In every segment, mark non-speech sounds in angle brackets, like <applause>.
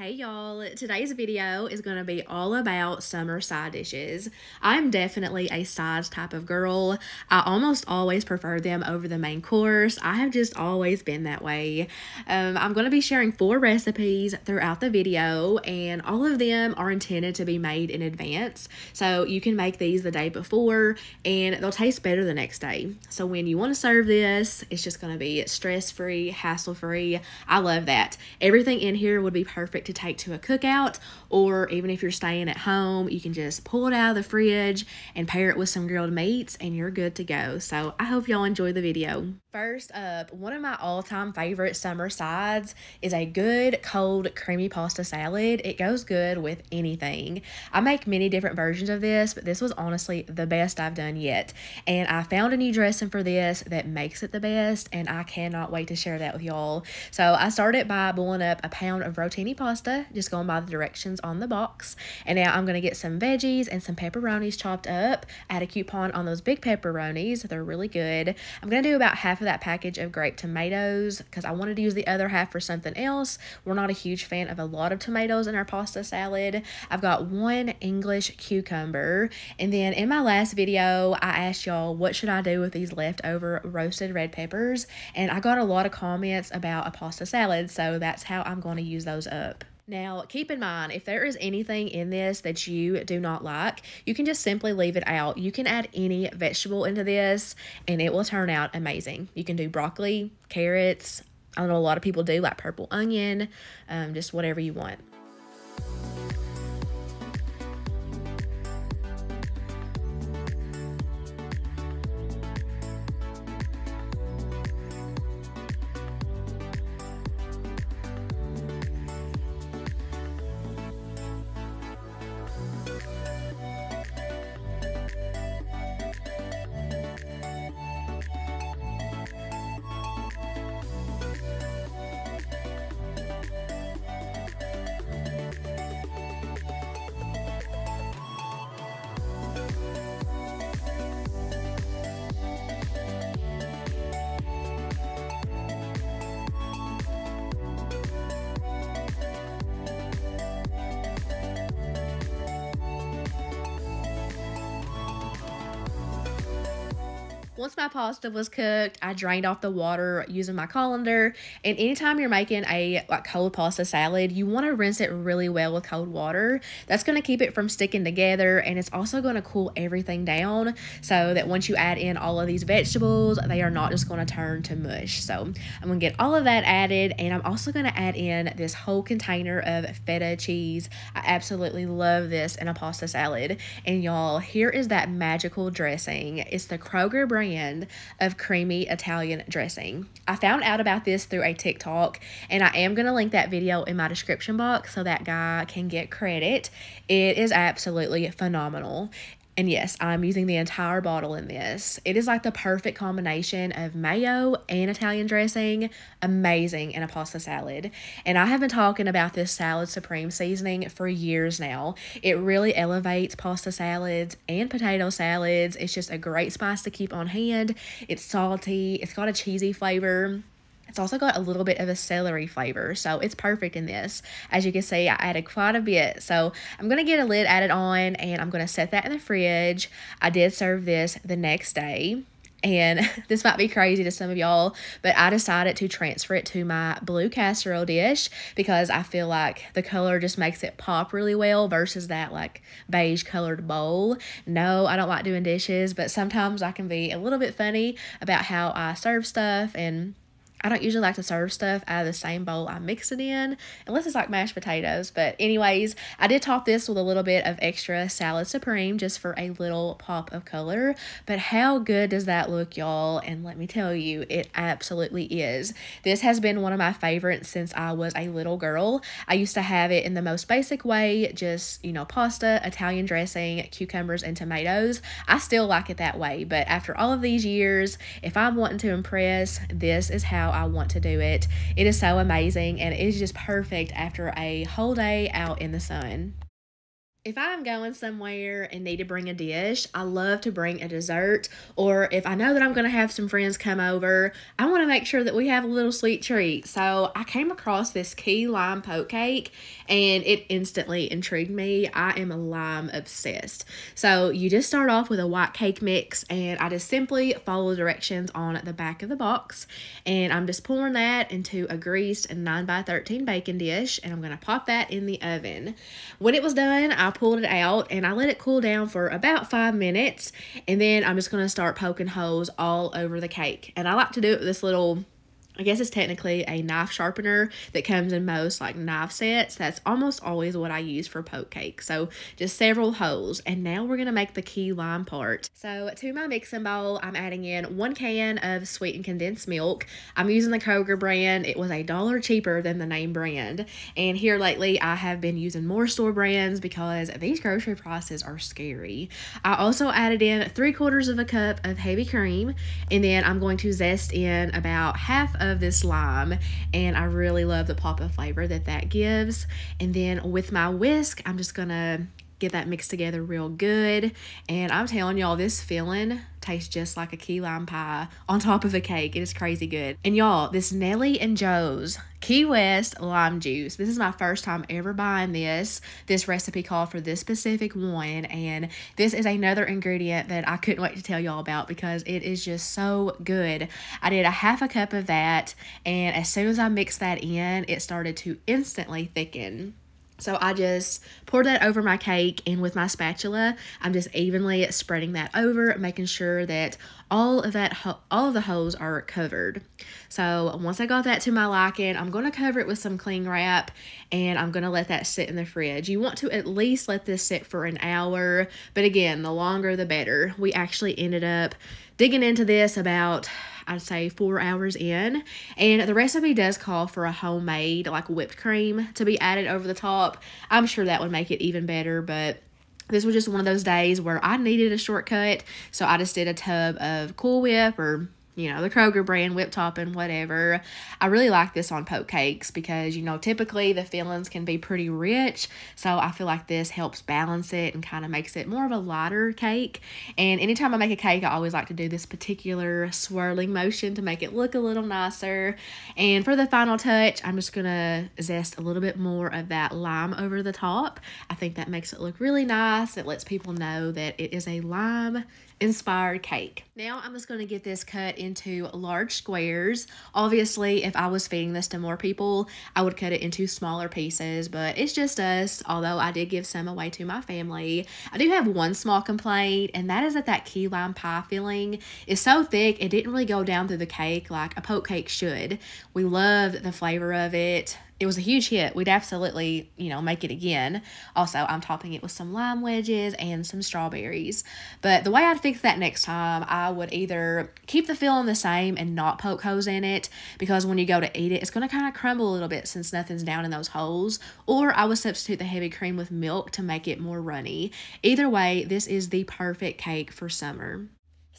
Hey y'all, today's video is going to be all about summer side dishes. I'm definitely a sides type of girl. I almost always prefer them over the main course. I have just always been that way. Um, I'm going to be sharing four recipes throughout the video and all of them are intended to be made in advance. So you can make these the day before and they'll taste better the next day. So when you want to serve this, it's just going to be stress-free, hassle-free. I love that. Everything in here would be perfect to take to a cookout, or even if you're staying at home, you can just pull it out of the fridge and pair it with some grilled meats, and you're good to go. So I hope y'all enjoy the video. First up, one of my all time favorite summer sides is a good cold creamy pasta salad. It goes good with anything. I make many different versions of this, but this was honestly the best I've done yet. And I found a new dressing for this that makes it the best, and I cannot wait to share that with y'all. So I started by boiling up a pound of rotini pasta, just going by the directions on the box. And now I'm going to get some veggies and some pepperonis chopped up. Add a coupon on those big pepperonis, they're really good. I'm going to do about half of that package of grape tomatoes because I wanted to use the other half for something else. We're not a huge fan of a lot of tomatoes in our pasta salad. I've got one English cucumber. And then in my last video, I asked y'all what should I do with these leftover roasted red peppers. And I got a lot of comments about a pasta salad. So that's how I'm going to use those up. Now, keep in mind, if there is anything in this that you do not like, you can just simply leave it out. You can add any vegetable into this and it will turn out amazing. You can do broccoli, carrots, I know a lot of people do like purple onion, um, just whatever you want. Once my pasta was cooked, I drained off the water using my colander. And anytime you're making a like cold pasta salad, you want to rinse it really well with cold water. That's going to keep it from sticking together and it's also going to cool everything down so that once you add in all of these vegetables, they are not just going to turn to mush. So I'm going to get all of that added and I'm also going to add in this whole container of feta cheese. I absolutely love this in a pasta salad. And y'all, here is that magical dressing. It's the Kroger brand brand of creamy Italian dressing. I found out about this through a TikTok, and I am going to link that video in my description box so that guy can get credit. It is absolutely phenomenal. And yes, I'm using the entire bottle in this. It is like the perfect combination of mayo and Italian dressing. Amazing in a pasta salad. And I have been talking about this Salad Supreme seasoning for years now. It really elevates pasta salads and potato salads. It's just a great spice to keep on hand. It's salty, it's got a cheesy flavor. It's also got a little bit of a celery flavor, so it's perfect in this. As you can see, I added quite a bit. So I'm going to get a lid added on, and I'm going to set that in the fridge. I did serve this the next day. And <laughs> this might be crazy to some of y'all, but I decided to transfer it to my blue casserole dish because I feel like the color just makes it pop really well versus that like beige colored bowl. No, I don't like doing dishes, but sometimes I can be a little bit funny about how I serve stuff and I don't usually like to serve stuff out of the same bowl I mix it in, unless it's like mashed potatoes. But anyways, I did top this with a little bit of extra Salad Supreme just for a little pop of color. But how good does that look, y'all? And let me tell you, it absolutely is. This has been one of my favorites since I was a little girl. I used to have it in the most basic way, just, you know, pasta, Italian dressing, cucumbers, and tomatoes. I still like it that way, but after all of these years, if I'm wanting to impress, this is how I want to do it. It is so amazing and it is just perfect after a whole day out in the sun. If I'm going somewhere and need to bring a dish, I love to bring a dessert. Or if I know that I'm going to have some friends come over, I want to make sure that we have a little sweet treat. So I came across this key lime poke cake and it instantly intrigued me. I am a lime obsessed. So you just start off with a white cake mix and I just simply follow the directions on the back of the box. And I'm just pouring that into a greased 9 by 13 baking dish and I'm going to pop that in the oven. When it was done, I pulled it out and I let it cool down for about five minutes. And then I'm just going to start poking holes all over the cake. And I like to do it with this little I guess it's technically a knife sharpener that comes in most like knife sets. That's almost always what I use for poke cake. So just several holes. And now we're going to make the key lime part. So to my mixing bowl, I'm adding in one can of sweetened condensed milk. I'm using the Kroger brand. It was a dollar cheaper than the name brand. And here lately, I have been using more store brands because these grocery prices are scary. I also added in three quarters of a cup of heavy cream. And then I'm going to zest in about half of of this lime and I really love the pop of flavor that that gives. And then with my whisk, I'm just gonna get that mixed together real good. And I'm telling y'all, this filling tastes just like a key lime pie on top of a cake. It is crazy good. And y'all, this Nellie and Joe's Key West lime juice. This is my first time ever buying this. This recipe called for this specific one. And this is another ingredient that I couldn't wait to tell y'all about because it is just so good. I did a half a cup of that. And as soon as I mixed that in, it started to instantly thicken. So I just pour that over my cake and with my spatula, I'm just evenly spreading that over, making sure that all of that all of the holes are covered. So once I got that to my liking, I'm going to cover it with some cling wrap and I'm going to let that sit in the fridge. You want to at least let this sit for an hour, but again, the longer the better. We actually ended up digging into this about I'd say four hours in. And the recipe does call for a homemade, like whipped cream to be added over the top. I'm sure that would make it even better, but this was just one of those days where I needed a shortcut. So I just did a tub of Cool Whip or you know, the Kroger brand whip topping, whatever. I really like this on poke cakes because, you know, typically the fillings can be pretty rich. So I feel like this helps balance it and kind of makes it more of a lighter cake. And anytime I make a cake, I always like to do this particular swirling motion to make it look a little nicer. And for the final touch, I'm just going to zest a little bit more of that lime over the top. I think that makes it look really nice. It lets people know that it is a lime inspired cake. Now I'm just going to get this cut into large squares. Obviously, if I was feeding this to more people, I would cut it into smaller pieces, but it's just us, although I did give some away to my family. I do have one small complaint, and that is that that key lime pie filling is so thick, it didn't really go down through the cake like a poke cake should. We love the flavor of it it was a huge hit. We'd absolutely, you know, make it again. Also, I'm topping it with some lime wedges and some strawberries. But the way I'd fix that next time, I would either keep the filling the same and not poke holes in it because when you go to eat it, it's going to kind of crumble a little bit since nothing's down in those holes. Or I would substitute the heavy cream with milk to make it more runny. Either way, this is the perfect cake for summer.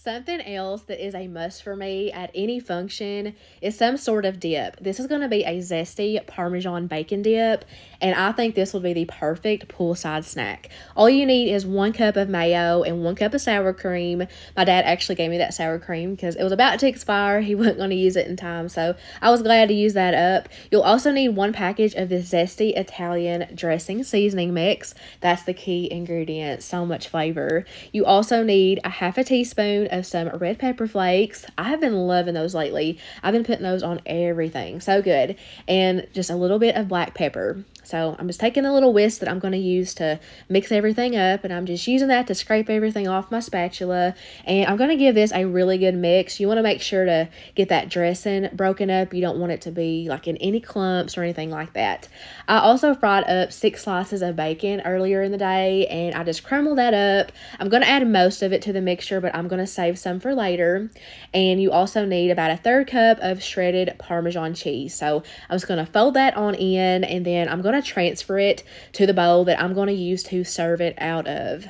Something else that is a must for me at any function is some sort of dip. This is going to be a zesty Parmesan bacon dip, and I think this will be the perfect poolside snack. All you need is one cup of mayo and one cup of sour cream. My dad actually gave me that sour cream because it was about to expire. <laughs> He wasn't going to use it in time, so I was glad to use that up. You'll also need one package of this zesty Italian dressing seasoning mix. That's the key ingredient. So much flavor. You also need a half a teaspoon of some red pepper flakes. I have been loving those lately. I've been putting those on everything. So good. And just a little bit of black pepper. So I'm just taking a little whisk that I'm going to use to mix everything up and I'm just using that to scrape everything off my spatula and I'm going to give this a really good mix. You want to make sure to get that dressing broken up. You don't want it to be like in any clumps or anything like that. I also fried up six slices of bacon earlier in the day and I just crumbled that up. I'm going to add most of it to the mixture but I'm going to save some for later and you also need about a third cup of shredded Parmesan cheese. So I'm just going to fold that on in and then I'm going to transfer it to the bowl that I'm going to use to serve it out of.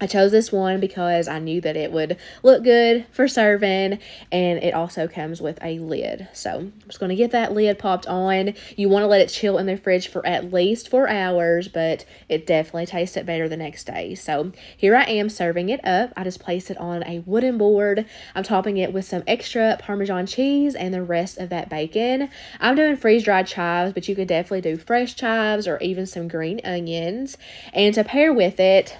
I chose this one because I knew that it would look good for serving and it also comes with a lid. So I'm just going to get that lid popped on. You want to let it chill in the fridge for at least four hours, but it definitely tasted better the next day. So here I am serving it up. I just placed it on a wooden board. I'm topping it with some extra Parmesan cheese and the rest of that bacon. I'm doing freeze-dried chives, but you could definitely do fresh chives or even some green onions. And to pair with it,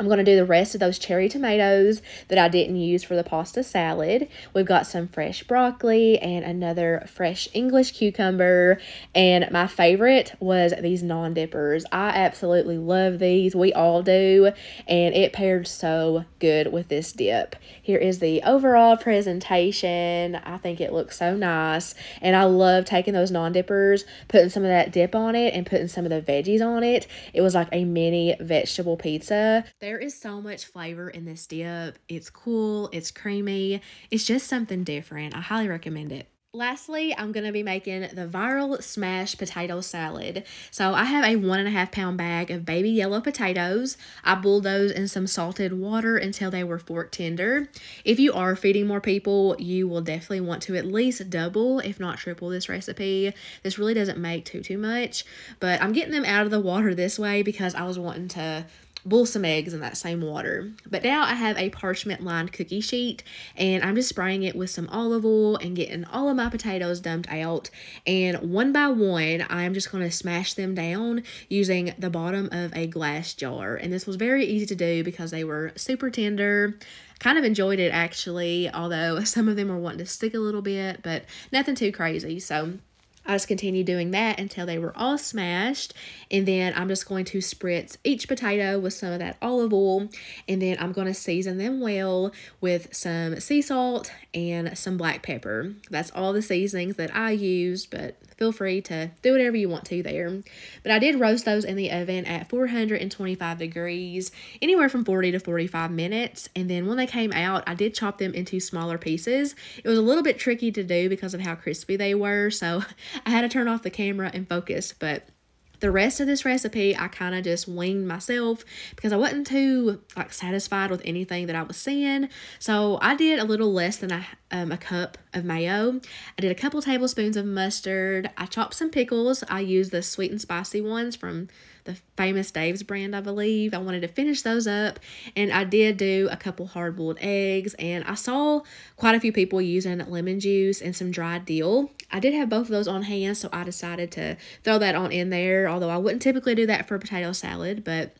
I'm going to do the rest of those cherry tomatoes that I didn't use for the pasta salad. We've got some fresh broccoli and another fresh English cucumber. And my favorite was these naan dippers. I absolutely love these. We all do. And it paired so good with this dip. Here is the overall presentation. I think it looks so nice. And I love taking those naan dippers, putting some of that dip on it, and putting some of the veggies on it. It was like a mini vegetable pizza. There is so much flavor in this dip. It's cool, it's creamy, it's just something different. I highly recommend it. Lastly, I'm going to be making the viral smash potato salad. So I have a one and a half pound bag of baby yellow potatoes. I boiled those in some salted water until they were fork tender. If you are feeding more people, you will definitely want to at least double, if not triple this recipe. This really doesn't make too, too much, but I'm getting them out of the water this way because I was wanting to boil some eggs in that same water. But now I have a parchment lined cookie sheet and I'm just spraying it with some olive oil and getting all of my potatoes dumped out. And one by one, I'm just going to smash them down using the bottom of a glass jar. And this was very easy to do because they were super tender kind of enjoyed it actually, although <laughs> some of them were wanting to stick a little bit, but nothing too crazy. So I just continued doing that until they were all smashed. And then I'm just going to spritz each potato with some of that olive oil. And then I'm going to season them well with some sea salt and some black pepper. That's all the seasonings that I used, but feel free to do whatever you want to there. But I did roast those in the oven at 425 degrees, anywhere from 40 to 45 minutes. And then when they came out, I did chop them into smaller pieces. It was a little bit tricky to do because of how crispy they were, so <laughs> I had to turn off the camera and focus, but the rest of this recipe, I kind of just winged myself because I wasn't too like satisfied with anything that I was seeing. So I did a little less than a, um, a cup of mayo. I did a couple tablespoons of mustard. I chopped some pickles. I used the sweet and spicy ones from the famous Dave's brand, I believe. I wanted to finish those up, and I did do a couple hard boiled eggs. And I saw quite a few people using lemon juice and some dried dill. I did have both of those on hand, so I decided to throw that on in there. Although I wouldn't typically do that for a potato salad, but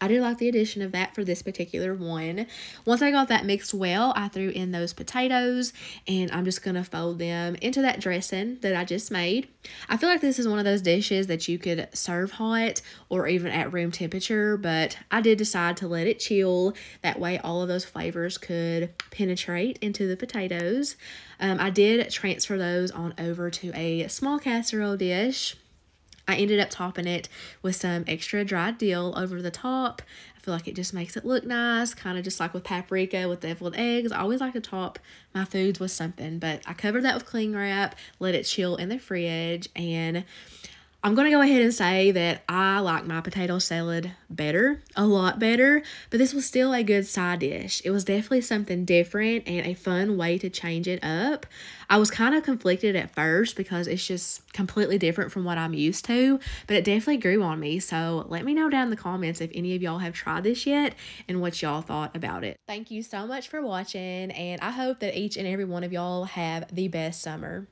I did like the addition of that for this particular one. Once I got that mixed well, I threw in those potatoes and I'm just going to fold them into that dressing that I just made. I feel like this is one of those dishes that you could serve hot or even at room temperature, but I did decide to let it chill. That way all of those flavors could penetrate into the potatoes. Um, I did transfer those on over to a small casserole dish. I ended up topping it with some extra dried dill over the top. I feel like it just makes it look nice, kind of just like with paprika with deviled eggs. I always like to top my foods with something, but I covered that with cling wrap, let it chill in the fridge, and I'm going to go ahead and say that I like my potato salad better, a lot better, but this was still a good side dish. It was definitely something different and a fun way to change it up. I was kind of conflicted at first because it's just completely different from what I'm used to, but it definitely grew on me. So let me know down in the comments if any of y'all have tried this yet and what y'all thought about it. Thank you so much for watching, and I hope that each and every one of y'all have the best summer.